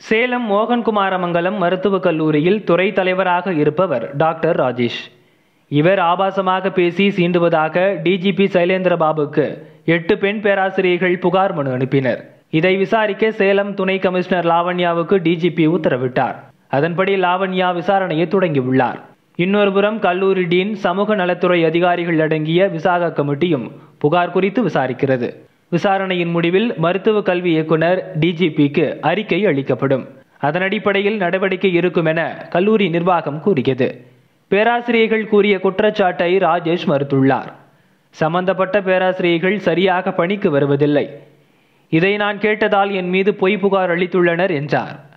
சேலம் மோகன்குமாரமங்கலம் மருத்துவக் கல்லூரியில் துறை தலைவராக இருப்பவர் டாக்டர் ராஜேஷ். இவர் ஆபாசமாக பேசி சீண்டுவதாக டிஜிபி சைலேந்திரபாபுக்கு எட்டு பெண் பேராசிரியர்கள் புகார் மனு அனுப்பினர். இதை விசாரிக்க சேலம் துணை கமிஷனர் லாவண்யாவுக்கு டிஜிபி உத்தரவிட்டார். அதன்படி லாவண்யா விசாரணையை தொடங்கியுள்ளார். இன்னொருபுறம் கல்லூரி டீன் சமூக நலத்துறை அதிகாரிகள் அடங்கிய விசாக கமிட்டியும் புகார் குறித்து விசாரிக்கிறது. விசாரணையின் முடிவில் மருத்துவ கல்வி இயக்குனர் டிஜிபிக்கு அறிக்கை அளிக்கப்படும். அதன் அடிப்படையில் நடவடிக்கை இருக்கும் என கல்லூரி நிர்வாகம் கூறியது பேராசிரியர்கள் கூறிய குற்றச்சாட்டை ராஜேஷ் மறுத்துள்ளார். சம்பந்தப்பட்ட பேராசிரியர்கள் சரியாக பணிக்கு வருவதில்லை. இதை நான் கேட்டதால் என் மீது பொய் புகார் அளித்துள்ளனர் என்றார்.